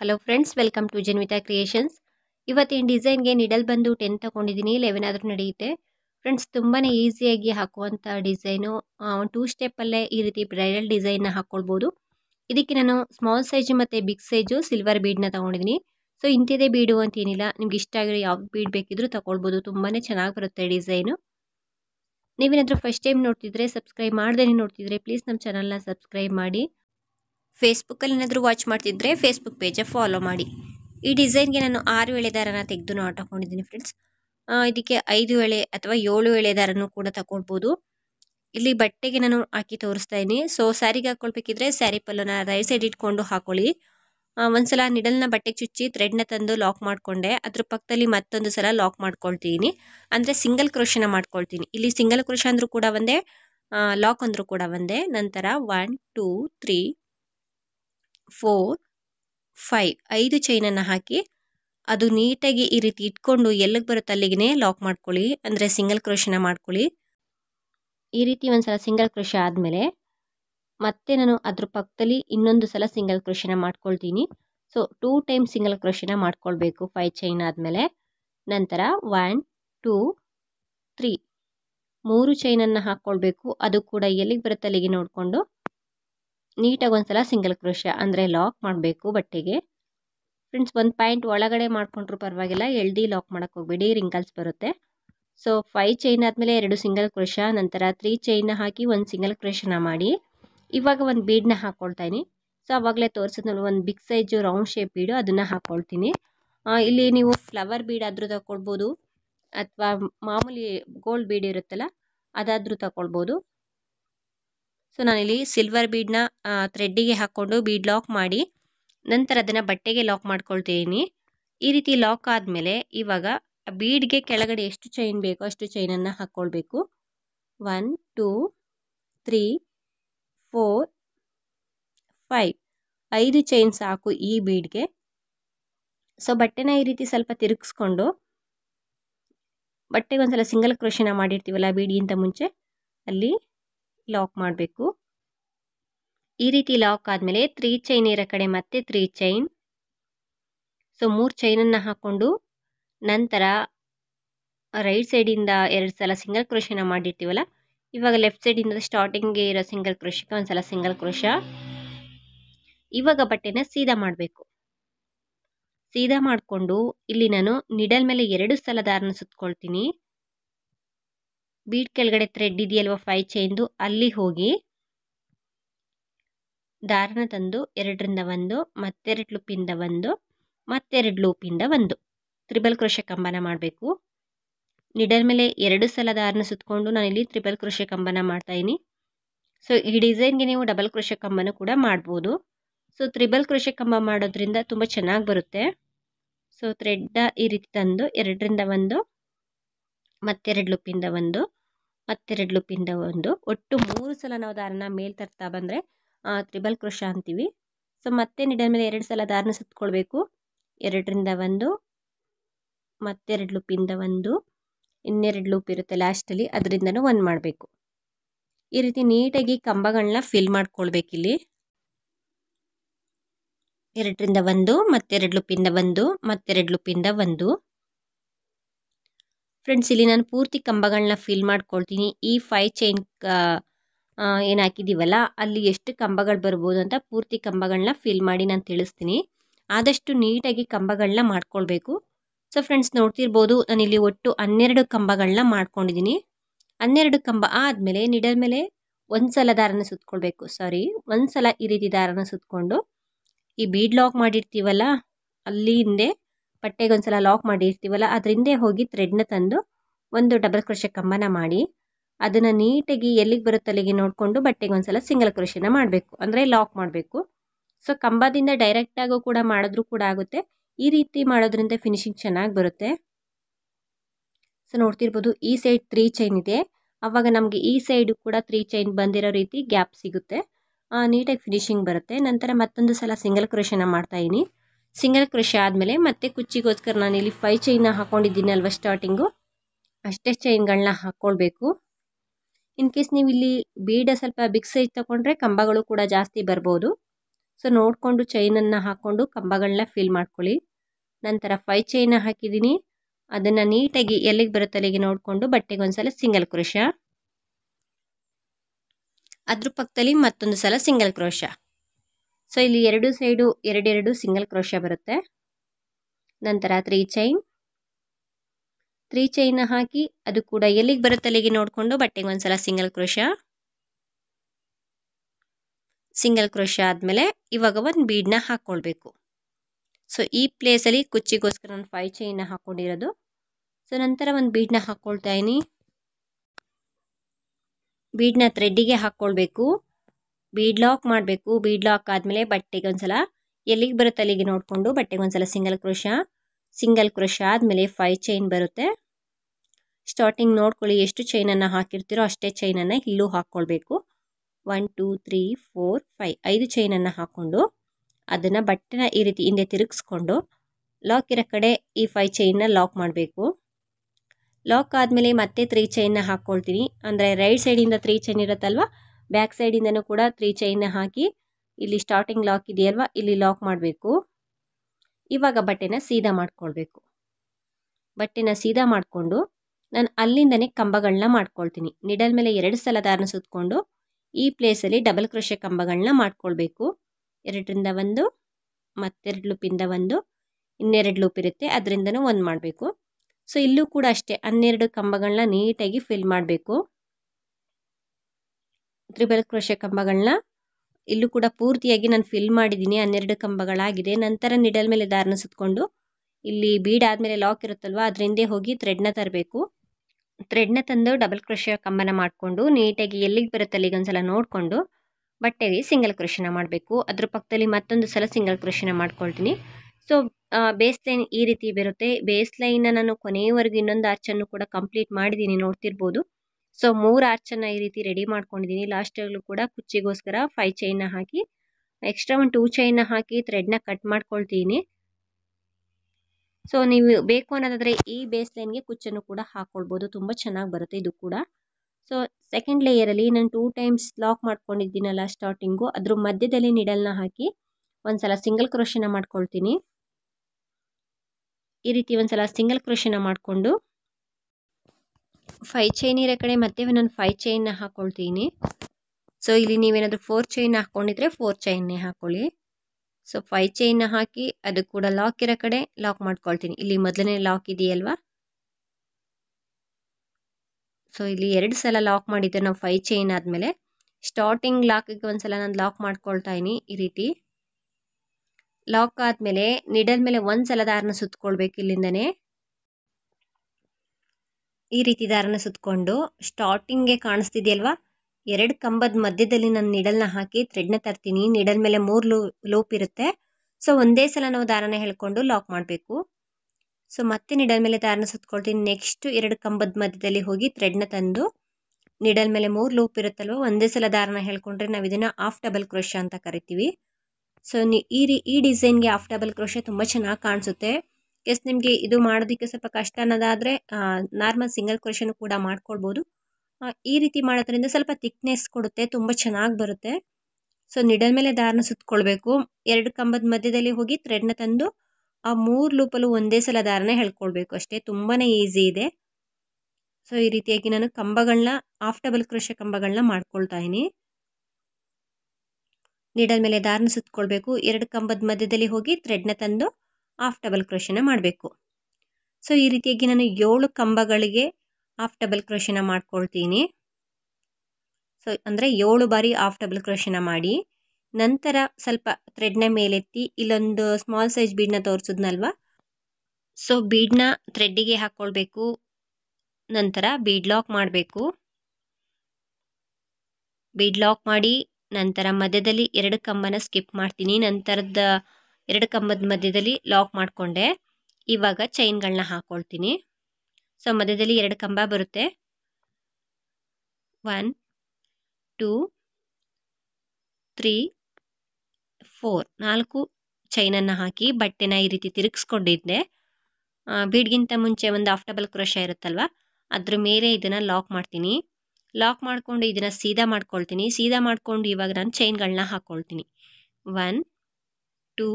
Hello friends welcome to Janvitha creations ಇವತ್ತಿನ ಡಿಸೈನ್ಗೆ needle ಬಂದು ಟೆನ್ ತಗೊಂಡಿದ್ದೀನಿ ಲೆವೆನ್ ಆದರೂ ನಡೆಯುತ್ತೆ. ಫ್ರೆಂಡ್ಸ್ ತುಂಬಾ ಈಸಿಯಾಗಿ ಹಾಕುವಂಥ ಡಿಸೈನು ಒಂದು ಟೂ ಸ್ಟೆಪ್ಪಲ್ಲೇ ಈ ರೀತಿ ಬ್ರೈಡಲ್ ಡಿಸೈನ್ನ ಹಾಕ್ಕೊಳ್ಬೋದು ಇದಕ್ಕೆ ನಾನು ಸ್ಮಾಲ್ ಸೈಜು ಮತ್ತು ಬಿಗ್ ಸೈಜು ಸಿಲ್ವರ್ ಬೀಡ್ನ ತೊಗೊಂಡಿದ್ದೀನಿ ಸೊ ಇಂಥದೇ ಬೀಡು ಅಂತೇನಿಲ್ಲ ನಿಮ್ಗೆ ಇಷ್ಟ ಆಗಿರೋ ಯಾವ ಬೀಡ್ ಬೇಕಿದ್ರೂ ತೊಗೊಳ್ಬೋದು. ತುಂಬಾ ಚೆನ್ನಾಗಿ ಬರುತ್ತೆ ಡಿಸೈನು ನೀವೇನಾದರೂ ಫಸ್ಟ್ ಟೈಮ್ ನೋಡ್ತಿದ್ರೆ ಸಬ್ಸ್ಕ್ರೈಬ್ ಮಾಡ್ದೇ ನೋಡ್ತಿದ್ರೆ ಪ್ಲೀಸ್ ನಮ್ಮ ಚಾನಲ್ನ ಸಬ್ಸ್ಕ್ರೈಬ್ ಮಾಡಿ. ಫೇಸ್ಬುಕ್ಕಲ್ಲಿ ಏನಾದರೂ ವಾಚ್ ಮಾಡ್ತಿದ್ರೆ ಫೇಸ್ಬುಕ್ ಪೇಜ ಫಾಲೋ ಮಾಡಿ. ಈ ಡಿಸೈನ್ಗೆ ನಾನು ಆರು ಎಳೆ ದಾರನ ತೆಗೆದು ನಾಟ್ ಹಾಕೊಂಡಿದ್ದೀನಿ ಫ್ರೆಂಡ್ಸ್ ಇದಕ್ಕೆ ಐದು ಎಳೆ ಅಥವಾ ಏಳು ಎಳೆ ದಾರನೂ ಕೂಡ ತಗೊಳ್ಬೋದು ಇಲ್ಲಿ ಬಟ್ಟೆಗೆ ನಾನು ಹಾಕಿ ತೋರಿಸ್ತಾ ಇದ್ದೀನಿ. ಸೊ ಸ್ಯಾರಿಗೆ ಹಾಕ್ಕೊಳ್ಬೇಕಿದ್ರೆ ಸ್ಯಾರಿ ಪಲ್ಲೋನ ರೈಟ್ ಸೈಡ್ ಇಟ್ಕೊಂಡು ಹಾಕೊಳ್ಳಿ. ಒಂದ್ಸಲ ನಿಡಲ್ನ ಬಟ್ಟೆಗೆ ಚುಚ್ಚಿ ಥ್ರೆಡ್ನ ತಂದು ಲಾಕ್ ಮಾಡಿಕೊಂಡೆ. ಅದ್ರ ಪಕ್ಕದಲ್ಲಿ ಮತ್ತೊಂದು ಸಲ ಲಾಕ್ ಮಾಡ್ಕೊಳ್ತೀನಿ. ಅಂದರೆ ಸಿಂಗಲ್ ಕ್ರೋಶನ ಮಾಡ್ಕೊಳ್ತೀನಿ. ಇಲ್ಲಿ ಸಿಂಗಲ್ ಕ್ರೋಶ ಅಂದರೂ ಕೂಡ ಒಂದೇ ಲಾಕ್ ಅಂದರೂ ಕೂಡ ಒಂದೇ. ನಂತರ one two three four five ಐದು ಚೈನನ್ನು ಹಾಕಿ ಅದು ನೀಟಾಗಿ ಈ ರೀತಿ ಇಟ್ಕೊಂಡು ಎಲ್ಲಿಗೆ ಬರುತ್ತೆ ಅಲ್ಲಿಗೆ ಲಾಕ್ ಮಾಡ್ಕೊಳ್ಳಿ. ಅಂದರೆ ಸಿಂಗಲ್ ಕ್ರೋಶನ ಮಾಡ್ಕೊಳ್ಳಿ. ಈ ರೀತಿ ಒಂದು ಸಲ ಸಿಂಗಲ್ ಕ್ರೋಶ ಆದಮೇಲೆ ಮತ್ತೆ ನಾನು ಅದ್ರ ಪಕ್ಕದಲ್ಲಿ ಇನ್ನೊಂದು ಸಲ ಸಿಂಗಲ್ ಕ್ರೋಶನ ಮಾಡ್ಕೊಳ್ತೀನಿ. ಸೊ ಟೂ ಟೈಮ್ ಸಿಂಗಲ್ ಕ್ರೋಶನ ಮಾಡ್ಕೊಳ್ಬೇಕು ಫೈವ್ ಚೈನ್ ಆದಮೇಲೆ. ನಂತರ ಒನ್ ಟೂ ತ್ರೀ ಮೂರು ಚೈನನ್ನು ಹಾಕ್ಕೊಳ್ಬೇಕು ಅದು ಕೂಡ ಎಲ್ಲಿಗೆ ಬರುತ್ತೆ ಅಲ್ಲಿಗೆ ನೋಡಿಕೊಂಡು ನೀಟಾಗಿ ಒಂದ್ಸಲ ಸಿಂಗಲ್ ಕ್ರೋಶ ಅಂದರೆ ಲಾಕ್ ಮಾಡಬೇಕು ಬಟ್ಟೆಗೆ. ಫ್ರೆಂಡ್ಸ್ ಒಂದು ಪಾಯಿಂಟ್ ಒಳಗಡೆ ಮಾಡ್ಕೊಂಡ್ರು ಪರವಾಗಿಲ್ಲ ಎಳ್ದಿ ಲಾಕ್ ಮಾಡೋಕ್ಕೆ ಹೋಗ್ಬೇಡಿ ರಿಂಕಲ್ಸ್ ಬರುತ್ತೆ. ಸೊ ಫೈವ್ ಚೈನ್ ಆದಮೇಲೆ ಎರಡು ಸಿಂಗಲ್ ಕ್ರೋಶ ನಂತರ ತ್ರೀ ಚೈನ್ನ ಹಾಕಿ ಒಂದು ಸಿಂಗಲ್ ಕ್ರೋಶನ ಮಾಡಿ. ಇವಾಗ ಒಂದು ಬೀಡನ್ನ ಹಾಕ್ಕೊಳ್ತಾಯಿನಿ ಸೊ ಆವಾಗಲೇ ತೋರಿಸಿದ್ನಲ್ಲ ಒಂದು big size round shape bead ಅದನ್ನು ಹಾಕ್ಕೊಳ್ತೀನಿ ಇಲ್ಲಿ ನೀವು ಫ್ಲವರ್ ಬೀಡ್ ಆದರೂ ತಗೊಳ್ಬೋದು ಅಥವಾ ಮಾಮೂಲಿ ಗೋಲ್ಡ್ ಬೀಡ್ ಇರುತ್ತಲ್ಲ, ಅದಾದರೂ ತಗೊಳ್ಬೋದು ಸೊ ನಾನಿಲ್ಲಿ ಸಿಲ್ವರ್ ಬೀಡನ್ನ ಥ್ರೆಡ್ಡಿಗೆ ಹಾಕ್ಕೊಂಡು ಬೀಡ್ ಲಾಕ್ ಮಾಡಿ, ನಂತರ ಅದನ್ನು ಬಟ್ಟೆಗೆ ಲಾಕ್ ಮಾಡ್ಕೊಳ್ತೀನಿ ಈ ರೀತಿ ಲಾಕ್ ಆದಮೇಲೆ ಇವಾಗ ಬೀಡ್ಗೆ ಕೆಳಗಡೆ ಎಷ್ಟು ಚೈನ್ ಬೇಕೋ ಅಷ್ಟು ಚೈನನ್ನು ಹಾಕ್ಕೊಳ್ಬೇಕು one two three four five ಐದು ಚೈನ್ ಸಾಕು ಈ ಬೀಡ್ಗೆ ಸೊ ಬಟ್ಟೆನ ಈ ರೀತಿ ಸ್ವಲ್ಪ ತಿರುಗಿಸ್ಕೊಂಡು ಬಟ್ಟೆಗೆ ಒಂದ್ಸಲ ಸಿಂಗಲ್ ಕ್ರೋಶಿನ ಮಾಡಿರ್ತೀವಲ್ಲ ಬೀಡಿಗಿಂತ ಮುಂಚೆ, ಅಲ್ಲಿ ಲಾಕ್ ಮಾಡಬೇಕು. ಈ ರೀತಿ ಲಾಕ್ ಆದಮೇಲೆ ತ್ರೀ ಚೈನ್ ಇರೋ ಕಡೆ ಮತ್ತೆ ತ್ರೀ ಚೈನ್. ಸೊ, ಮೂರು ಚೈನನ್ನು ಹಾಕ್ಕೊಂಡು ನಂತರ ರೈಟ್ ಸೈಡಿಂದ ಎರಡು ಸಲ ಸಿಂಗಲ್ ಕ್ರೋಶನ ಮಾಡಿರ್ತೀವಲ್ಲ, ಇವಾಗ ಲೆಫ್ಟ್ ಸೈಡಿಂದ ಸ್ಟಾರ್ಟಿಂಗ್ಗೆ ಇರೋ ಸಿಂಗಲ್ ಕ್ರೋಶಕ್ಕೆ ಒಂದು ಸಲ ಸಿಂಗಲ್ ಕ್ರೋಶ. ಇವಾಗ ಬಟ್ಟೆನ ಸೀದಾ ಮಾಡಬೇಕು. ಸೀದಾ ಮಾಡಿಕೊಂಡು ಇಲ್ಲಿ ನಾನು ನಿಡಲ್ ಮೇಲೆ ಎರಡು ಸಲ ದಾರನ ಸುತ್ಕೊಳ್ತೀನಿ. ಬೀಡ್ ಕೆಳಗಡೆ ಥ್ರೆಡ್ ಇದೆಯಲ್ವ ಫೈ ಚೈನ್ದು ಅಲ್ಲಿ ಹೋಗಿ ದಾರನ ತಂದು ಎರಡರಿಂದ ಒಂದು, ಮತ್ತೆರಡು ಲೂಪಿಂದ ಒಂದು, ಮತ್ತೆರಡು ಲೂಪಿಂದ ಒಂದು. ತ್ರಿಬಲ್ ಕೃಷಿ ಕಂಬನ ಮಾಡಬೇಕು. ನಿಡಲ್ ಮೇಲೆ ಎರಡು ಸಲ ದಾರನ ಸುತ್ತಕೊಂಡು ನಾನಿಲ್ಲಿ ತ್ರಿಬಲ್ ಕೃಷಿ ಕಂಬನ ಮಾಡ್ತಾಯಿನಿ ಸೊ ಈ ಡಿಸೈನ್ಗೆ ನೀವು ಡಬಲ್ ಕೃಷಿ ಕಂಬನ ಕೂಡ ಮಾಡ್ಬೋದು. ಸೊ ತ್ರಿಬಲ್ ಕೃಷಿ ಕಂಬ ಮಾಡೋದ್ರಿಂದ ತುಂಬ ಚೆನ್ನಾಗಿ ಬರುತ್ತೆ. ಸೊ ಥ್ರೆಡ್ಡ ಈ ರೀತಿ ತಂದು ಎರಡರಿಂದ ಒಂದು ಮತ್ತೆರಡು ಲುಪ್ಪಿಂದ ಒಂದು, ಮತ್ತೆರಡು ಲುಪ್ಪಿಂದ ಒಂದು. ಒಟ್ಟು ಮೂರು ಸಲ ನಾವು ದಾರನ ಮೇಲ್ ತರ್ತಾ ಬಂದರೆ ತ್ರಿಬಲ್ ಕ್ರೋಶ ಅಂತೀವಿ. ಸೊ ಮತ್ತೆ ನಿಡಲ್ ಮೇಲೆ ಎರಡು ಸಲ ದಾರನ ಸುತ್ತಕೊಳ್ಬೇಕು ಎರಡರಿಂದ ಒಂದು, ಮತ್ತೆರಡು ಲೂಪಿಂದ ಒಂದು, ಇನ್ನೆರಡು ಲೂಪ್ ಇರುತ್ತೆ ಲಾಸ್ಟಲ್ಲಿ ಅದರಿಂದನೂ ಒಂದು ಮಾಡಬೇಕು. ಈ ರೀತಿ ನೀಟಾಗಿ ಕಂಬಗಳನ್ನ ಫಿಲ್ ಮಾಡ್ಕೊಳ್ಬೇಕಿಲ್ಲಿ. ಎರಡರಿಂದ ಒಂದು, ಮತ್ತೆರಡು ಲುಪ್ಪಿಂದ ಒಂದು, ಮತ್ತೆರಡು ಲುಪ್ಪಿಂದ ಒಂದು. ಫ್ರೆಂಡ್ಸ್ ಇಲ್ಲಿ ನಾನು ಪೂರ್ತಿ ಕಂಬಗಳನ್ನ ಫಿಲ್ ಮಾಡ್ಕೊಳ್ತೀನಿ. ಈ ಫೈ ಚೈನ್ ಏನು ಹಾಕಿದ್ದೀವಲ್ಲ ಅಲ್ಲಿ ಎಷ್ಟು ಕಂಬಗಳು ಬರ್ಬೋದು ಅಂತ ಪೂರ್ತಿ ಕಂಬಗಳನ್ನ ಫಿಲ್ ಮಾಡಿ ನಾನು ತಿಳಿಸ್ತೀನಿ. ಆದಷ್ಟು ನೀಟಾಗಿ ಕಂಬಗಳನ್ನ ಮಾಡ್ಕೊಳ್ಬೇಕು. ಸೊ ಫ್ರೆಂಡ್ಸ್ ನೋಡ್ತಿರ್ಬೋದು ಇಲ್ಲಿ ಒಟ್ಟು ಹನ್ನೆರಡು ಕಂಬಗಳನ್ನ ಮಾಡ್ಕೊಂಡಿದ್ದೀನಿ ಹನ್ನೆರಡು ಕಂಬ ಆದಮೇಲೆ ನಿಡಲ್ ಮೇಲೆ ಒಂದು ಸಲ ದಾರನ ಸುತ್ಕೊಳ್ಬೇಕು. ಸಾರಿ ಒಂದು ಸಲ ಈ ರೀತಿ ದಾರನ ಸುತ್ತಕೊಂಡು ಈ ಬೀಡ್ ಲಾಕ್ ಮಾಡಿರ್ತೀವಲ್ಲ, ಅಲ್ಲಿ ಹಿಂದೆ ಬಟ್ಟೆಗೆ ಒಂದು ಸಲ ಲಾಕ್ ಮಾಡಿರ್ತೀವಲ್ಲ, ಅದ್ರ ಹಿಂದೆ ಹೋಗಿ ಥ್ರೆಡ್ನ ತಂದು ಒಂದು ಡಬಲ್ ಕ್ರೋಶೆ ಕಂಬನ ಮಾಡಿ, ಅದನ್ನು ನೀಟಾಗಿ ಎಲ್ಲಿಗೆ ಬರುತ್ತೆ ಅಲ್ಲಿಗೆ ನೋಡಿಕೊಂಡು ಬಟ್ಟೆಗೆ ಒಂದು ಸಲ ಸಿಂಗಲ್ ಕ್ರೋಶೆನ ಮಾಡಬೇಕು. ಅಂದರೆ ಲಾಕ್ ಮಾಡಬೇಕು. ಸೊ ಕಂಬದಿಂದ ಡೈರೆಕ್ಟಾಗೂ ಕೂಡ ಮಾಡಿದ್ರೂ ಕೂಡ ಆಗುತ್ತೆ. ಈ ರೀತಿ ಮಾಡೋದ್ರಿಂದ ಫಿನಿಶಿಂಗ್ ಚೆನ್ನಾಗಿ ಬರುತ್ತೆ. ಸೊ ನೋಡ್ತಿರ್ಬೋದು ಈ ಸೈಡ್ ತ್ರೀ ಚೈನ್ ಇದೆ. ಆವಾಗ ನಮಗೆ ಈ ಸೈಡು ಕೂಡ ತ್ರೀ ಚೈನ್ ಬಂದಿರೋ ರೀತಿ ಗ್ಯಾಪ್ ಸಿಗುತ್ತೆ. ನೀಟಾಗಿ ಫಿನಿಶಿಂಗ್ ಬರುತ್ತೆ. ನಂತರ ಮತ್ತೊಂದು ಸಲ ಸಿಂಗಲ್ ಕ್ರೋಶನ ಮಾಡ್ತಾಯಿನಿ ಸಿಂಗಲ್ ಕ್ರೋಶೆ ಆದಮೇಲೆ ಮತ್ತೆ ಕುಚ್ಚಿಗೋಸ್ಕರ ನಾನು ಇಲ್ಲಿ ಫೈವ್ ಚೈನ್ನ ಹಾಕ್ಕೊಂಡಿದ್ದೀನಿ ಅಲ್ವಾ ಸ್ಟಾರ್ಟಿಂಗು ಅಷ್ಟೇ ಚೈನ್ಗಳನ್ನ ಹಾಕ್ಕೊಳ್ಬೇಕು ಇನ್ ಕೇಸ್ ನೀವು ಇಲ್ಲಿ ಬೀಡ ಸ್ವಲ್ಪ ಬಿಗ್ ಸೈಜ್ ತೊಗೊಂಡ್ರೆ ಕಂಬಗಳು ಕೂಡ ಜಾಸ್ತಿ ಬರ್ಬೋದು. ಸೊ ನೋಡಿಕೊಂಡು ಚೈನನ್ನು ಹಾಕ್ಕೊಂಡು ಕಂಬಗಳನ್ನ ಫಿಲ್ ಮಾಡ್ಕೊಳ್ಳಿ. ನಂತರ ಫೈ ಚೈನ ಹಾಕಿದ್ದೀನಿ. ಅದನ್ನು ನೀಟಾಗಿ ಎಲ್ಲಿಗೆ ಬರುತ್ತೆ ಅಲ್ಲಿಗೆ ನೋಡಿಕೊಂಡು ಬಟ್ಟೆಗೆ ಒಂದ್ಸಲ ಸಿಂಗಲ್ ಕ್ರೋಶ ಅದ್ರ ಪಕ್ಕದಲ್ಲಿ ಮತ್ತೊಂದು ಸಲ ಸಿಂಗಲ್ ಕ್ರೋಶ ಸೊ ಇಲ್ಲಿ ಎರಡು ಸೈಡು ಎರಡೆರಡು ಸಿಂಗಲ್ ಕ್ರೋಶ ಬರುತ್ತೆ. ನಂತರ ತ್ರೀ ಚೈನ್ ತ್ರೀ ಚೈನ್ ಹಾಕಿ ಅದು ಕೂಡ ಎಲ್ಲಿಗೆ ಬರುತ್ತೆ ಅಲ್ಲಿಗೆ ನೋಡಿಕೊಂಡು ಬಟ್ಟೆಗೆ ಒಂದ್ಸಲ ಸಿಂಗಲ್ ಕ್ರೋಶ ಸಿಂಗಲ್ ಕ್ರೋಶ ಆದಮೇಲೆ ಇವಾಗ ಒಂದು ಬೀಡ್ನ ಹಾಕ್ಕೊಳ್ಬೇಕು ಸೊ ಈ ಪ್ಲೇಸಲ್ಲಿ ಕುಚ್ಚಿಗೋಸ್ಕರ ನಾನು ಫೈವ್ ಚೈನ್ನ ಹಾಕ್ಕೊಂಡಿರೋದು ಸೊ ನಂತರ ಒಂದು ಬೀಡ್ನ ಹಾಕ್ಕೊಳ್ತಾ ಇದೀನಿ. ಬೀಡ್ನ ಥ್ರೆಡ್ಡಿಗೆ ಹಾಕ್ಕೊಳ್ಬೇಕು ಬೀಡ್ ಲಾಕ್ ಮಾಡಬೇಕು. ಬೀಡ್ ಲಾಕ್ ಆದಮೇಲೆ ಬಟ್ಟೆಗೆ ಒಂದ್ಸಲ ಎಲ್ಲಿಗೆ ಬರುತ್ತೆ ಅಲ್ಲಿಗೆ ನೋಡಿಕೊಂಡು ಬಟ್ಟೆಗೆ ಒಂದ್ಸಲ ಸಿಂಗಲ್ ಕ್ರೋಶ ಸಿಂಗಲ್ ಕ್ರೋಶ ಆದಮೇಲೆ ಫೈ ಚೈನ್ ಬರುತ್ತೆ. ಸ್ಟಾರ್ಟಿಂಗ್ ನೋಡ್ಕೊಳ್ಳಿ ಎಷ್ಟು ಚೈನನ್ನು ಹಾಕಿರ್ತೀರೋ ಅಷ್ಟೇ ಚೈನನ್ನು ಇಲ್ಲೂ ಹಾಕ್ಕೊಳ್ಬೇಕು. One two three four five ಐದು ಚೈನನ್ನು ಹಾಕ್ಕೊಂಡು ಅದನ್ನು ಬಟ್ಟೆನ ಈ ರೀತಿ ಹಿಂದೆ ತಿರುಗಿಸ್ಕೊಂಡು ಲಾಕ್ ಇರೋ ಕಡೆ ಈ ಫೈ ಚೈನ್ನ ಲಾಕ್ ಮಾಡಬೇಕು. ಲಾಕ್ ಆದಮೇಲೆ ಮತ್ತೆ ತ್ರೀ ಚೈನ್ನ ಹಾಕ್ಕೊಳ್ತೀನಿ. ಅಂದರೆ ರೈಟ್ ಸೈಡಿಂದ ತ್ರೀ ಚೈನ್ ಇರುತ್ತಲ್ವ? ಬ್ಯಾಕ್ ಸೈಡಿಂದನೂ ಕೂಡ ತ್ರೀ ಚೈನ್ನ ಹಾಕಿ ಇಲ್ಲಿ ಸ್ಟಾರ್ಟಿಂಗ್ ಲಾಕ್ ಇದೆಯಲ್ವ? ಇಲ್ಲಿ ಲಾಕ್ ಮಾಡಬೇಕು. ಇವಾಗ ಬಟ್ಟೆನ ಸೀದಾ ಮಾಡ್ಕೊಳ್ಬೇಕು. ಬಟ್ಟೆನ ಸೀದಾ ಮಾಡಿಕೊಂಡು ನಾನು ಅಲ್ಲಿಂದನೇ ಕಂಬಗಳನ್ನ ಮಾಡ್ಕೊಳ್ತೀನಿ. ನಿಡಲ್ ಮೇಲೆ ಎರಡು ಸಲ ದಾರನ ಸುತ್ತಕೊಂಡು ಈ ಪ್ಲೇಸಲ್ಲಿ ಡಬಲ್ ಕ್ರೋಶೆ ಕಂಬಗಳನ್ನ ಮಾಡ್ಕೊಳ್ಬೇಕು. ಎರಡರಿಂದ ಒಂದು, ಮತ್ತೆರಡು ಲೂಪಿಂದ ಒಂದು, ಇನ್ನೆರಡು ಲೂಪ್ ಇರುತ್ತೆ, ಅದರಿಂದನೂ ಒಂದು ಮಾಡಬೇಕು. ಸೊ ಇಲ್ಲೂ ಕೂಡ ಅಷ್ಟೇ ಹನ್ನೆರಡು ಕಂಬಗಳನ್ನ ನೀಟಾಗಿ ಫಿಲ್ ಮಾಡಬೇಕು. ತ್ರಿಬಲ್ ಕ್ರೋಶೆ ಕಂಬಗಳನ್ನ ಇಲ್ಲೂ ಕೂಡ ಪೂರ್ತಿಯಾಗಿ ನಾನು ಫಿಲ್ ಮಾಡಿದ್ದೀನಿ ಹನ್ನೆರಡು ಕಂಬಗಳಾಗಿದೆ. ನಂತರ ನಿಡಲ್ ಮೇಲೆ ದಾರನ ಸುತ್ತಕೊಂಡು ಇಲ್ಲಿ ಬೀಡ್ ಆದಮೇಲೆ ಲಾಕ್ ಇರುತ್ತಲ್ವ? ಅದರಿಂದ ಹೋಗಿ ಥ್ರೆಡ್ನ ತರಬೇಕು. ಥ್ರೆಡ್ನ ತಂದು ಡಬಲ್ ಕ್ರೋಶೆ ಕಂಬನ ಮಾಡಿಕೊಂಡು ನೀಟಾಗಿ ಎಲ್ಲಿಗೆ ಬರುತ್ತೆ ಅಲ್ಲಿಗೆ ಒಂದ್ಸಲ ನೋಡಿಕೊಂಡು ಬಟ್ಟೆಗೆ ಸಿಂಗಲ್ ಕ್ರೋಶನ ಮಾಡಬೇಕು. ಅದ್ರ ಪಕ್ಕದಲ್ಲಿ ಮತ್ತೊಂದು ಸಲ ಸಿಂಗಲ್ ಕ್ರೋಶನ ಮಾಡ್ಕೊಳ್ತೀನಿ. ಸೊ ಬೇಸ್ ಲೈನ್ ಈ ರೀತಿ ಬರುತ್ತೆ. ಬೇಸ್ ಲೈನ್ನ ನಾನು ಕೊನೆಯವರೆಗೂ ಇನ್ನೊಂದು ಆರ್ಚನ್ನು ಕೂಡ ಕಂಪ್ಲೀಟ್ ಮಾಡಿದ್ದೀನಿ ನೋಡ್ತಿರ್ಬೋದು. ಸೊ ಮೂರು ಆರ್ಚನ್ನು ಈ ರೀತಿ ರೆಡಿ ಮಾಡ್ಕೊಂಡಿದ್ದೀನಿ ಲಾಸ್ಟಲ್ಲೂ ಕೂಡ ಕುಚ್ಚಿಗೋಸ್ಕರ ಫೈ ಚೈನ್ನ ಹಾಕಿ ಎಕ್ಸ್ಟ್ರಾ ಒಂದು ಟೂ ಚೈನ್ನ ಹಾಕಿ ಥ್ರೆಡ್ನ ಕಟ್ ಮಾಡ್ಕೊಳ್ತೀನಿ. ಸೊ ನೀವು ಬೇಕು ಅನ್ನೋದಾದರೆ ಈ ಬೇಸ್ ಲೈನ್ಗೆ ಕುಚ್ಚನ್ನು ಕೂಡ ಹಾಕ್ಕೊಳ್ಬೋದು ತುಂಬ ಚೆನ್ನಾಗಿ ಬರುತ್ತೆ ಇದು ಕೂಡ. ಸೊ ಸೆಕೆಂಡ್ ಲೇಯರಲ್ಲಿ ನಾನು ಟೂ ಟೈಮ್ಸ್ ಲಾಕ್ ಮಾಡ್ಕೊಂಡಿದ್ದೀನಲ್ಲ ಸ್ಟಾರ್ಟಿಂಗು ಅದ್ರ ಮಧ್ಯದಲ್ಲಿ ನಿಡಲ್ನ ಹಾಕಿ ಒಂದ್ಸಲ ಸಿಂಗಲ್ ಕ್ರೋಶನ ಮಾಡ್ಕೊಳ್ತೀನಿ. ಈ ರೀತಿ ಒಂದ್ಸಲ ಸಿಂಗಲ್ ಕ್ರೋಶನ ಮಾಡಿಕೊಂಡು ಫೈ ಚೈನ್ ಇರೋ ಕಡೆ ಮತ್ತೆ ನಾನು ಫೈವ್ ಚೈನ್ನ ಹಾಕ್ಕೊಳ್ತೀನಿ ಸೊ ಇಲ್ಲಿ ನೀವೇನಾದರೂ ಫೋರ್ ಚೈನ್ ಹಾಕ್ಕೊಂಡಿದ್ರೆ ಫೋರ್ ಚೈನ್ನೇ ಹಾಕ್ಕೊಳ್ಳಿ ಸೊ ಫೈ ಚೈನ್ನ ಹಾಕಿ ಅದು ಕೂಡ ಲಾಕ್ ಇರೋ ಕಡೆ ಲಾಕ್ ಮಾಡ್ಕೊಳ್ತೀನಿ. ಇಲ್ಲಿ ಮೊದಲನೇ ಲಾಕ್ ಇದೆಯಲ್ವಾ? ಸೊ ಇಲ್ಲಿ ಎರಡು ಸಲ ಲಾಕ್ ಮಾಡಿದ್ದೆ ನಾವು ಫೈ ಚೈನ್ ಆದಮೇಲೆ ಸ್ಟಾರ್ಟಿಂಗ್ ಲಾಕಿಗೆ ಒಂದು ಸಲ ನಾನು ಲಾಕ್ ಮಾಡ್ಕೊಳ್ತಾ ಇದೀನಿ ಈ ರೀತಿ. ಲಾಕ್ ಆದಮೇಲೆ ನಿಡಲ್ ಮೇಲೆ ಒಂದು ಸಲ ದಾರನ ಸುತ್ಕೊಳ್ಬೇಕು ಇಲ್ಲಿಂದನೇ. ಈ ರೀತಿ ದಾರನ ಸುತ್ತಕೊಂಡು ಸ್ಟಾರ್ಟಿಂಗ್ಗೆ ಕಾಣಿಸ್ತಿದೆಯಲ್ವಾ? ಎರಡು ಕಂಬದ ಮಧ್ಯದಲ್ಲಿ ನಾನು ನಿಡಲ್ನ ಹಾಕಿ ಥ್ರೆಡ್ನ ತರ್ತೀನಿ. ನಿಡಲ್ ಮೇಲೆ ಮೂರು ಲೂ, ಲೂಪ್ ಇರುತ್ತೆ. ಸೊ ಒಂದೇ ಸಲ ನಾವು ದಾರನ ಹೇಳ್ಕೊಂಡು ಲಾಕ್ ಮಾಡಬೇಕು. ಸೊ ಮತ್ತೆ ನಿಡಲ್ ಮೇಲೆ ದಾರನ ಸುತ್ಕೊಳ್ತೀನಿ. ನೆಕ್ಸ್ಟ್ ಎರಡು ಕಂಬದ ಮಧ್ಯದಲ್ಲಿ ಹೋಗಿ ಥ್ರೆಡ್ನ ತಂದು ನಿಡಲ್ ಮೇಲೆ ಮೂರು ಲೂಪ್ ಇರುತ್ತಲ್ವ? ಒಂದೇ ಸಲ ದಾರನ ಹೇಳ್ಕೊಂಡ್ರೆ ನಾವು ಇದನ್ನು ಆಫ್ ಡಬಲ್ ಕ್ರೋಶ ಅಂತ ಕರಿತೀವಿ. ಸೊ ಈ ರೀ, ಈ ಡಿಸೈನ್ಗೆ ಆಫ್ ಡಬಲ್ ಕ್ರೋಶ ತುಂಬ ಚೆನ್ನಾಗಿ ಕಾಣಿಸುತ್ತೆ. ಎಸ್ ನಿಮಗೆ ಇದು ಮಾಡೋದಕ್ಕೆ ಸ್ವಲ್ಪ ಕಷ್ಟ ಅನ್ನೋದಾದರೆ ನಾರ್ಮಲ್ ಸಿಂಗಲ್ ಕ್ರೋಶನು ಕೂಡ ಮಾಡ್ಕೊಳ್ಬೋದು. ಈ ರೀತಿ ಮಾಡೋದ್ರಿಂದ ಸ್ವಲ್ಪ ತಿಕ್ನೆಸ್ ಕೊಡುತ್ತೆ, ತುಂಬ ಚೆನ್ನಾಗಿ ಬರುತ್ತೆ. ಸೊ ನಿಡಲ್ ಮೇಲೆ ದಾರನ ಸುತ್ತಕೊಳ್ಬೇಕು ಎರಡು ಕಂಬದ ಮಧ್ಯದಲ್ಲಿ ಹೋಗಿ ಥ್ರೆಡ್ನ ತಂದು, ಆ ಮೂರು ಲೂಪಲ್ಲೂ ಒಂದೇ ಸಲ ದಾರನ ಹೇಳ್ಕೊಳ್ಬೇಕು ಅಷ್ಟೇ. ತುಂಬಾ ಈಸಿ ಇದೆ. ಸೊ ಈ ರೀತಿಯಾಗಿ ನಾನು ಕಂಬಗಳನ್ನ ಆಫ್ ಡಬಲ್ ಕ್ರೋಶ ಕಂಬಗಳನ್ನ ಮಾಡ್ಕೊಳ್ತಾ ಇದ್ದೀನಿ. ನೀಡಲ್ ಮೇಲೆ ದಾರನ ಸುತ್ತಕೊಳ್ಬೇಕು ಎರಡು ಕಂಬದ ಮಧ್ಯದಲ್ಲಿ ಹೋಗಿ ಥ್ರೆಡ್ನ ತಂದು ಆಫ್ ಡಬಲ್ ಕ್ರೋಶನ ಮಾಡಬೇಕು. ಸೊ ಈ ರೀತಿಯಾಗಿ ನಾನು ಏಳು ಕಂಬಗಳಿಗೆ ಆಫ್ ಡಬಲ್ ಕ್ರೋಶನ ಮಾಡ್ಕೊಳ್ತೀನಿ. ಸೊ ಅಂದರೆ ಏಳು ಬಾರಿ ಆಫ್ ಡಬಲ್ ಕ್ರೋಶನ ಮಾಡಿ, ನಂತರ ಸ್ವಲ್ಪ ಥ್ರೆಡ್ನ ಮೇಲೆತ್ತಿ ಇಲ್ಲೊಂದು ಸ್ಮಾಲ್ ಸೈಜ್ ಬೀಡ್ನ ತೋರಿಸಿದ್ನಲ್ವ? ಸೊ ಬೀಡನ್ನ ಥ್ರೆಡ್ಡಿಗೆ ಹಾಕ್ಕೊಳ್ಬೇಕು ನಂತರ ಬೀಡ್ ಲಾಕ್ ಮಾಡಬೇಕು. ಬೀಡ್ ಲಾಕ್ ಮಾಡಿ ನಂತರ ಮಧ್ಯದಲ್ಲಿ ಎರಡು ಕಂಬನ ಸ್ಕಿಪ್ ಮಾಡ್ತೀನಿ. ನಂತರದ ಎರಡು ಕಂಬದ ಮಧ್ಯದಲ್ಲಿ ಲಾಕ್ ಮಾಡಿಕೊಂಡೆ. ಇವಾಗ ಚೈನ್ಗಳನ್ನ ಹಾಕ್ಕೊಳ್ತೀನಿ ಸೊ ಮಧ್ಯದಲ್ಲಿ ಎರಡು ಕಂಬ ಬರುತ್ತೆ. ಒನ್ ಟೂ ತ್ರೀ ಫೋರ್ ನಾಲ್ಕು ಚೈನನ್ನು ಹಾಕಿ ಬಟ್ಟೆನ ಈ ರೀತಿ ತಿರುಗಿಸ್ಕೊಂಡಿದ್ದೆ. ಬೀಡ್ಗಿಂತ ಮುಂಚೆ ಒಂದು ಆಫ್ ಡಬಲ್ ಕ್ರೋಶ ಇರುತ್ತಲ್ವ? ಅದ್ರ ಮೇಲೆ ಇದನ್ನು ಲಾಕ್ ಮಾಡ್ತೀನಿ. ಲಾಕ್ ಮಾಡಿಕೊಂಡು ಇದನ್ನು ಸೀದಾ ಮಾಡ್ಕೊಳ್ತೀನಿ. ಸೀದಾ ಮಾಡಿಕೊಂಡು ಇವಾಗ ನಾನು ಚೈನ್ಗಳನ್ನ ಹಾಕ್ಕೊಳ್ತೀನಿ ಒನ್ ಟೂ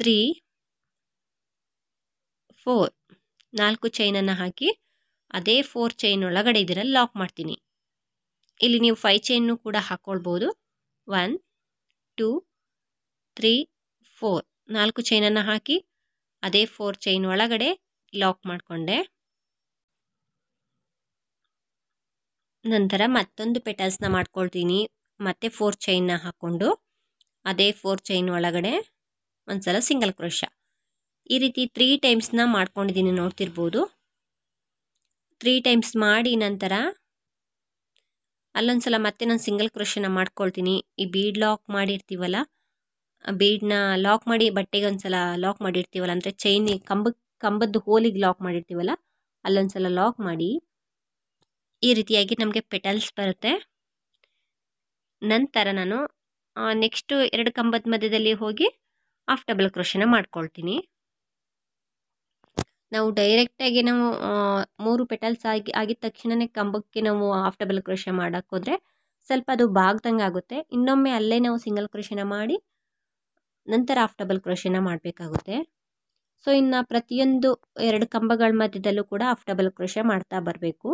ತ್ರೀ, ಫೋರ್. ನಾಲ್ಕು ಚೈನನ್ನು ಹಾಕಿ, ಅದೇ ಫೋರ್ ಚೈನ್ ಒಳಗಡೆ ಇದರಲ್ಲಿ ಲಾಕ್ ಮಾಡ್ತೀನಿ. ಇಲ್ಲಿ ನೀವು ಫೈ ಚೈನ್ನು ಕೂಡ ಹಾಕ್ಕೊಳ್ಬೋದು ಒನ್ ಟೂ ತ್ರೀ ಫೋರ್ ನಾಲ್ಕು ಚೈನನ್ನು ಹಾಕಿ, ಅದೇ ಫೋರ್ ಚೈನ್ ಒಳಗಡೆ ಲಾಕ್ ಮಾಡಿಕೊಂಡೆ. ನಂತರ ಮತ್ತೊಂದು ಪೆಟಲ್ಸ್ನ ಮಾಡ್ಕೊಳ್ತೀನಿ. ಮತ್ತೆ ಫೋರ್ ಚೈನ್ನ ಹಾಕ್ಕೊಂಡು, ಅದೇ ಫೋರ್ ಚೈನ್ ಒಳಗಡೆ ಒಂದ್ಸಲ ಸಿಂಗಲ್ ಕ್ರೋಶ ಈ ರೀತಿ ತ್ರೀ ಟೈಮ್ಸ್ನ ಮಾಡ್ಕೊಂಡಿದ್ದೀನಿ ನೋಡ್ತಿರ್ಬೋದು. ತ್ರೀ ಟೈಮ್ಸ್ ಮಾಡಿ ನಂತರ ಅಲ್ಲೊಂದು ಸಲ ಮತ್ತೆ ನಾನು ಸಿಂಗಲ್ ಕ್ರೋಶನ ಮಾಡ್ಕೊಳ್ತೀನಿ. ಈ ಬೀಡ್ ಲಾಕ್ ಮಾಡಿರ್ತೀವಲ್ಲ ಬೀಡ್ನ ಲಾಕ್ ಮಾಡಿ ಬಟ್ಟೆಗೆ ಒಂದು ಸಲ ಲಾಕ್ ಮಾಡಿರ್ತೀವಲ್ಲ, ಅಂದರೆ ಚೈನ್ ಕಂಬಕ್ಕೆ ಕಂಬದ್ದು ಹೋಲಿಗೆ ಲಾಕ್ ಮಾಡಿರ್ತೀವಲ್ಲ ಅಲ್ಲೊಂದು ಸಲ ಲಾಕ್ ಮಾಡಿ ಈ ರೀತಿಯಾಗಿ ನಮಗೆ ಪೆಟಲ್ಸ್ ಬರುತ್ತೆ. ನಂತರ ನಾನು ನೆಕ್ಸ್ಟು ಎರಡು ಕಂಬದ ಮಧ್ಯದಲ್ಲಿ ಹೋಗಿ ಹಾಫ್ ಡಬಲ್ ಕ್ರೋಶನ ಮಾಡ್ಕೊಳ್ತೀನಿ. ನಾವು ಡೈರೆಕ್ಟಾಗಿ ನಾವು ಮೂರು ಪೆಟಲ್ಸ್ ಆಗಿ, ಆಗಿದ ತಕ್ಷಣವೇ ಕಂಬಕ್ಕೆ ನಾವು ಹಾಫ್ ಡಬಲ್ ಕ್ರೋಶ ಮಾಡೋಕ್ಕೋದ್ರೆ ಸ್ವಲ್ಪ ಅದು ಬಾಗ್ದಂಗೆ ಆಗುತ್ತೆ. ಇನ್ನೊಮ್ಮೆ ಅಲ್ಲೇ ನಾವು ಸಿಂಗಲ್ ಕ್ರೋಶನ ಮಾಡಿ ನಂತರ ಹಾಫ್ ಡಬಲ್ ಕ್ರೋಶನ ಮಾಡಬೇಕಾಗುತ್ತೆ. ಸೊ ಇನ್ನು ಪ್ರತಿಯೊಂದು ಎರಡು ಕಂಬಗಳ ಮಧ್ಯದಲ್ಲೂ ಕೂಡ ಹಾಫ್ ಡಬಲ್ ಕ್ರೋಶ ಮಾಡ್ತಾ ಬರಬೇಕು.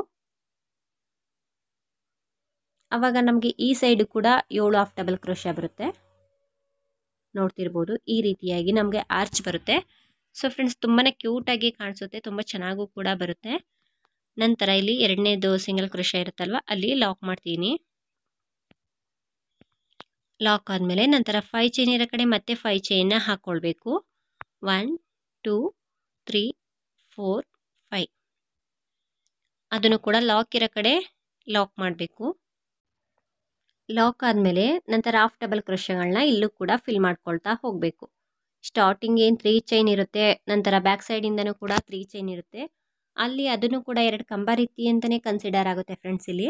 ಆವಾಗ ನಮಗೆ ಈ ಸೈಡು ಕೂಡ ಏಳು ಹಾಫ್ ಡಬಲ್ ಕ್ರೋಶ ಬರುತ್ತೆ. ನೋಡ್ತಿರ್ಬೋದು. ಈ ರೀತಿಯಾಗಿ ನಮಗೆ ಆರ್ಚ್ ಬರುತ್ತೆ. ಸೊ ಫ್ರೆಂಡ್ಸ್ ತುಂಬಾ ಕ್ಯೂಟಾಗಿ ಕಾಣಿಸುತ್ತೆ. ತುಂಬ ಚೆನ್ನಾಗೂ ಕೂಡ ಬರುತ್ತೆ. ನಂತರ ಇಲ್ಲಿ ಎರಡನೇದು ಸಿಂಗಲ್ ಕ್ರೋಶ ಇರುತ್ತಲ್ವ? ಅಲ್ಲಿ ಲಾಕ್ ಮಾಡ್ತೀನಿ. ಲಾಕ್ ಆದಮೇಲೆ ನಂತರ ಫೈ ಚೈನ್ ಇರೋ ಕಡೆ ಮತ್ತೆ ಫೈ ಚೈನ್ನ ಹಾಕ್ಕೊಳ್ಬೇಕು one two three four five ಅದನ್ನು ಕೂಡ ಲಾಕ್ ಇರೋ ಕಡೆ ಲಾಕ್ ಮಾಡಬೇಕು. ಲಾಕ್ ಆದಮೇಲೆ ನಂತರ ಹಾಫ್ ಡಬಲ್ ಕ್ರೋಶಗಳನ್ನ ಇಲ್ಲೂ ಕೂಡ ಫಿಲ್ ಮಾಡ್ಕೊಳ್ತಾ ಹೋಗಬೇಕು. ಸ್ಟಾರ್ಟಿಂಗ್ ಏನು ತ್ರೀ ಚೈನ್ ಇರುತ್ತೆ, ನಂತರ ಬ್ಯಾಕ್ ಸೈಡಿಂದನೂ ಕೂಡ ತ್ರೀ ಚೈನ್ ಇರುತ್ತೆ. ಅಲ್ಲಿ ಅದನ್ನು ಕೂಡ ಎರಡು ಕಂಬ ರೀತಿ ಅಂತಲೇ ಕನ್ಸಿಡರ್ ಆಗುತ್ತೆ ಫ್ರೆಂಡ್ಸ್ ಇಲ್ಲಿ.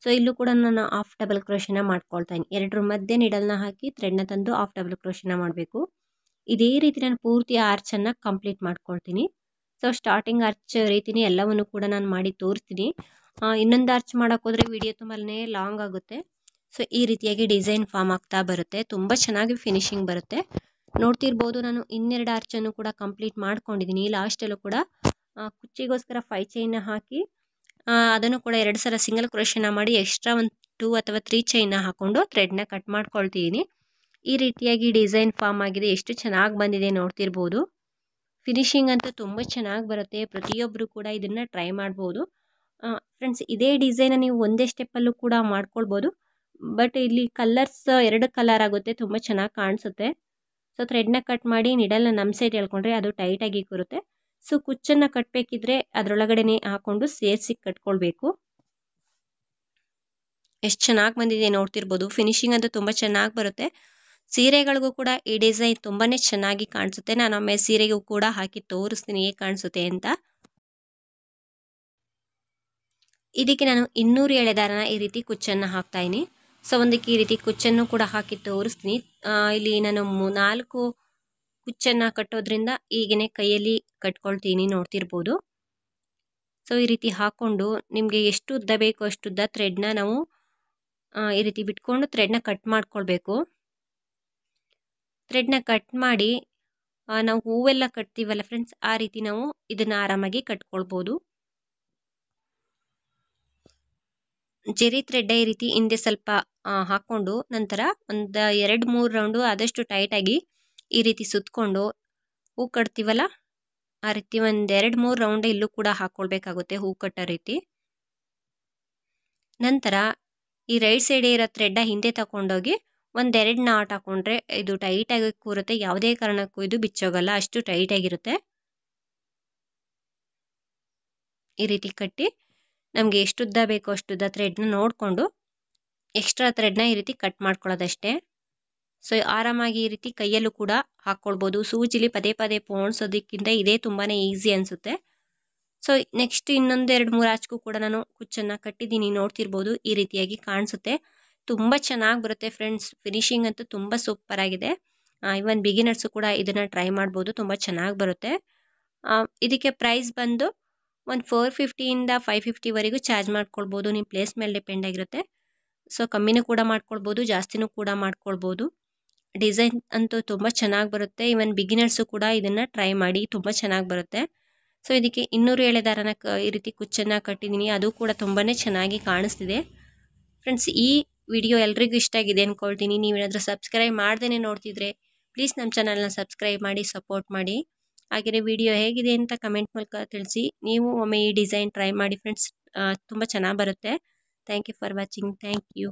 ಸೊ ಇಲ್ಲೂ ಕೂಡ ನಾನು ಆಫ್ ಡಬಲ್ ಕ್ರೋಶನ ಮಾಡ್ಕೊಳ್ತಾನೆ. ಎರಡರ ಮಧ್ಯೆ ನಿಡಲ್ನ ಹಾಕಿ ಥ್ರೆಡ್ನ ತಂದು ಆಫ್ ಡಬಲ್ ಕ್ರೋಶನ ಮಾಡಬೇಕು. ಇದೇ ರೀತಿ ನಾನು ಪೂರ್ತಿ ಆರ್ಚನ್ನು ಕಂಪ್ಲೀಟ್ ಮಾಡ್ಕೊಳ್ತೀನಿ. ಸೊ ಸ್ಟಾರ್ಟಿಂಗ್ ಆರ್ಚ್ ರೀತಿನೇ ಎಲ್ಲವನ್ನು ಕೂಡ ನಾನು ಮಾಡಿ ತೋರಿಸ್ತೀನಿ. ಇನ್ನೊಂದು ಆರ್ಚ್ ಮಾಡೋಕ್ಕೋದ್ರೆ ವಿಡಿಯೋ ತುಂಬಾ ಲಾಂಗ್ ಆಗುತ್ತೆ. ಸೊ ಈ ರೀತಿಯಾಗಿ ಡಿಸೈನ್ ಫಾರ್ಮ್ ಆಗ್ತಾ ಬರುತ್ತೆ. ತುಂಬ ಚೆನ್ನಾಗಿ ಫಿನಿಶಿಂಗ್ ಬರುತ್ತೆ. ನೋಡ್ತಿರ್ಬೋದು ನಾನು ಇನ್ನೆರಡು ಆರ್ಚನ್ನು ಕೂಡ ಕಂಪ್ಲೀಟ್ ಮಾಡ್ಕೊಂಡಿದ್ದೀನಿ ಲಾಸ್ಟಲ್ಲೂ ಕೂಡ ಕುಚ್ಚಿಗೋಸ್ಕರ ಫೈ ಚೈನ್ನ ಹಾಕಿ ಅದನ್ನು ಕೂಡ ಎರಡು ಸಲ ಸಿಂಗಲ್ ಕ್ರೋಶನ ಮಾಡಿ ಎಕ್ಸ್ಟ್ರಾ ಒಂದು ಟೂ ಅಥವಾ ತ್ರೀ ಚೈನ್ನ ಹಾಕ್ಕೊಂಡು ಥ್ರೆಡ್ನ ಕಟ್ ಮಾಡ್ಕೊಳ್ತಿದ್ದೀನಿ ಈ ರೀತಿಯಾಗಿ ಡಿಸೈನ್ ಫಾರ್ಮ್ ಆಗಿದೆ. ಎಷ್ಟು ಚೆನ್ನಾಗಿ ಬಂದಿದೆ ನೋಡ್ತಿರ್ಬೋದು. ಫಿನಿಶಿಂಗ್ ಅಂತೂ ತುಂಬ ಚೆನ್ನಾಗಿ ಬರುತ್ತೆ. ಪ್ರತಿಯೊಬ್ಬರು ಕೂಡ ಇದನ್ನು ಟ್ರೈ ಮಾಡ್ಬೋದು. ಫ್ರೆಂಡ್ಸ್ ಇದೇ ಡಿಸೈನ ನೀವು ಒಂದೇ ಸ್ಟೆಪ್ಪಲ್ಲೂ ಕೂಡ ಮಾಡ್ಕೊಳ್ಬೋದು. ಬಟ್ ಇಲ್ಲಿ ಕಲರ್ಸ್ ಎರಡು ಕಲರ್ ಆಗುತ್ತೆ. ತುಂಬ ಚೆನ್ನಾಗಿ ಕಾಣಿಸುತ್ತೆ. ಸೊ ಥ್ರೆಡ್ನ ಕಟ್ ಮಾಡಿ ನಿಡಲ್ನ ನಮ್ಮ ಸೈಡ್ ಹೇಳ್ಕೊಂಡ್ರೆ ಅದು ಟೈಟಾಗಿ ಕೂರುತ್ತೆ ಸೊ ಕುಚ್ಚನ್ನು ಕಟ್ಟಬೇಕಿದ್ರೆ ಅದರೊಳಗಡೆನೆ ಹಾಕ್ಕೊಂಡು ಸೇರಿಸಿ ಕಟ್ಕೊಳ್ಬೇಕು. ಎಷ್ಟು ಚೆನ್ನಾಗಿ ಬಂದಿದೆ ನೋಡ್ತಿರ್ಬೋದು. ಫಿನಿಶಿಂಗ್ ಅಂತೂ ತುಂಬ ಚೆನ್ನಾಗಿ ಬರುತ್ತೆ. ಸೀರೆಗಳಿಗೂ ಕೂಡ ಈ ಡಿಸೈನ್ ತುಂಬಾ ಚೆನ್ನಾಗಿ ಕಾಣಿಸುತ್ತೆ. ನಾನು ಒಮ್ಮೆ ಸೀರೆಗೂ ಕೂಡ ಹಾಕಿ ತೋರಿಸ್ತೀನಿ ಹೇಗೆ ಕಾಣಿಸುತ್ತೆ ಅಂತ. ಇದಕ್ಕೆ ನಾನು ಇನ್ನೂರು ಎಳೆದಾರನ ಈ ರೀತಿ ಕುಚ್ಚನ್ನು ಹಾಕ್ತಾಯಿನಿ ಸೊ ಒಂದಕ್ಕೆ ಈ ರೀತಿ ಕುಚ್ಚನ್ನು ಕೂಡ ಹಾಕಿ ತೋರಿಸ್ತೀನಿ ಇಲ್ಲಿ ನಾನು ನಾಲ್ಕು ಕುಚ್ಚನ್ನು ಕಟ್ಟೋದ್ರಿಂದ ಈಗೇನೆ ಕೈಯಲ್ಲಿ ಕಟ್ಕೊಳ್ತೀನಿ ನೋಡ್ತಿರ್ಬೋದು. ಸೊ ಈ ರೀತಿ ಹಾಕ್ಕೊಂಡು ನಿಮಗೆ ಎಷ್ಟು ಉದ್ದ ಬೇಕೋ ಅಷ್ಟು ಉದ್ದ ಥ್ರೆಡ್ನ ನಾವು ಈ ರೀತಿ ಬಿಟ್ಕೊಂಡು ಥ್ರೆಡ್ನ ಕಟ್ ಮಾಡ್ಕೊಳ್ಬೇಕು. ಥ್ರೆಡ್ನ ಕಟ್ ಮಾಡಿ ನಾವು ಹೂವೆಲ್ಲ ಕಟ್ತೀವಲ್ಲ ಫ್ರೆಂಡ್ಸ್ ಆ ರೀತಿ ನಾವು ಇದನ್ನು ಆರಾಮಾಗಿ ಕಟ್ಕೊಳ್ಬೋದು. ಜೆರಿ ಥ್ರೆಡ್ ಈ ರೀತಿ ಹಿಂದೆ ಸ್ವಲ್ಪ ಹಾಕ್ಕೊಂಡು ನಂತರ ಒಂದು ಎರಡು ಮೂರು ರೌಂಡು ಆದಷ್ಟು ಟೈಟಾಗಿ ಈ ರೀತಿ ಸುತ್ತಕೊಂಡು ಹೂ ಕಟ್ತೀವಲ್ಲ, ಆ ರೀತಿ ಒಂದು ಎರಡು ಮೂರು ರೌಂಡ್ ಇಲ್ಲೂ ಕೂಡ ಹಾಕ್ಕೊಳ್ಬೇಕಾಗುತ್ತೆ ಹೂ ಕಟ್ಟೋ ರೀತಿ. ನಂತರ ಈ ರೈಟ್ ಸೈಡ್ ಇರೋ ಥ್ರೆಡ್ಡ ಹಿಂದೆ ತಗೊಂಡೋಗಿ ಒಂದೆರಡು ನಾಟ್ ಹಾಕ್ಕೊಂಡ್ರೆ ಇದು ಟೈಟಾಗಿ ಕೂರುತ್ತೆ, ಯಾವುದೇ ಕಾರಣಕ್ಕೂ ಇದು ಬಿಚ್ಚೋಗಲ್ಲ, ಅಷ್ಟು ಟೈಟಾಗಿರುತ್ತೆ ಈ ರೀತಿ ಕಟ್ಟಿ ನಮಗೆ ಎಷ್ಟು ಉದ್ದ ಬೇಕೋ ಅಷ್ಟು ಥ್ರೆಡ್ನ ನೋಡಿಕೊಂಡು ಎಕ್ಸ್ಟ್ರಾ ಥ್ರೆಡ್ನ ಈ ರೀತಿ ಕಟ್ ಮಾಡ್ಕೊಳ್ಳೋದಷ್ಟೇ. ಸೊ ಆರಾಮಾಗಿ ಈ ರೀತಿ ಕೈಯಲ್ಲೂ ಕೂಡ ಹಾಕ್ಕೊಳ್ಬೋದು. ಸೂಜಿಲಿ ಪದೇ ಪದೇ ಪೋಣಿಸೋದಕ್ಕಿಂತ ಇದೇ ತುಂಬಾ ಈಸಿ ಅನಿಸುತ್ತೆ. ಸೊ ನೆಕ್ಸ್ಟ್ ಇನ್ನೊಂದು ಎರಡು ಮೂರು ಆಚೆಗೂ ಕೂಡ ನಾನು ಕುಚ್ಚನ್ನು ಕಟ್ಟಿದ್ದೀನಿ. ನೋಡ್ತಿರ್ಬೋದು, ಈ ರೀತಿಯಾಗಿ ಕಾಣಿಸುತ್ತೆ. ತುಂಬ ಚೆನ್ನಾಗಿ ಬರುತ್ತೆ ಫ್ರೆಂಡ್ಸ್ ಫಿನಿಶಿಂಗ್ ಅಂತೂ ತುಂಬ ಸೂಪರ್ ಆಗಿದೆ. ಇವನ್ ಬಿಗಿನರ್ಸು ಕೂಡ ಇದನ್ನು ಟ್ರೈ ಮಾಡ್ಬೋದು. ತುಂಬ ಚೆನ್ನಾಗಿ ಬರುತ್ತೆ. ಇದಕ್ಕೆ ಪ್ರೈಸ್ ಬಂದು ಒಂದು ಫೋರ್ ಫಿಫ್ಟಿಯಿಂದ ಫೈವ್ ಫಿಫ್ಟಿವರೆಗೂ ಚಾರ್ಜ್ ಮಾಡ್ಕೊಳ್ಬೋದು. ನಿಮ್ಮ ಪ್ಲೇಸ್ ಮೇಲೆ ಡಿಪೆಂಡ್ ಆಗಿರುತ್ತೆ. ಸೊ, ಕಮ್ಮಿನೂ ಕೂಡ ಮಾಡ್ಕೊಳ್ಬೋದು, ಜಾಸ್ತಿನೂ ಕೂಡ ಮಾಡ್ಕೊಳ್ಬೋದು. ಡಿಸೈನ್ ಅಂತೂ ತುಂಬ ಚೆನ್ನಾಗಿ ಬರುತ್ತೆ. ಇವನ್ ಬಿಗಿನರ್ಸು ಕೂಡ ಇದನ್ನು ಟ್ರೈ ಮಾಡಿ ತುಂಬ ಚೆನ್ನಾಗಿ ಬರುತ್ತೆ. ಸೊ, ಇದಕ್ಕೆ ಇನ್ನೂರು ಎಳೆ ದಾರನ ಕ, ಈ ರೀತಿ ಕುಚ್ಚನ್ನು ಕಟ್ಟಿದ್ದೀನಿ. ಅದು ಕೂಡ ತುಂಬಾ ಚೆನ್ನಾಗಿ ಕಾಣಿಸ್ತಿದೆ. ಫ್ರೆಂಡ್ಸ್, ಈ ವಿಡಿಯೋ ಎಲ್ರಿಗೂ ಇಷ್ಟ ಆಗಿದೆ ಅಂದ್ಕೊಳ್ತೀನಿ ನೀವೇನಾದರೂ ಸಬ್ಸ್ಕ್ರೈಬ್ ಮಾಡ್ದೇ ನೋಡ್ತಿದ್ರೆ, ಪ್ಲೀಸ್ ನಮ್ಮ ಚಾನಲ್ನ ಸಬ್ಸ್ಕ್ರೈಬ್ ಮಾಡಿ, ಸಪೋರ್ಟ್ ಮಾಡಿ. ಹಾಗೆಯೇ ವಿಡಿಯೋ ಹೇಗಿದೆ ಅಂತ ಕಮೆಂಟ್ ಮೂಲಕ ತಿಳಿಸಿ. ನೀವು ಒಮ್ಮೆ ಈ ಡಿಸೈನ್ ಟ್ರೈ ಮಾಡಿ ಫ್ರೆಂಡ್ಸ್ ತುಂಬ ಚೆನ್ನಾಗಿ ಬರುತ್ತೆ. Thank you for watching thank you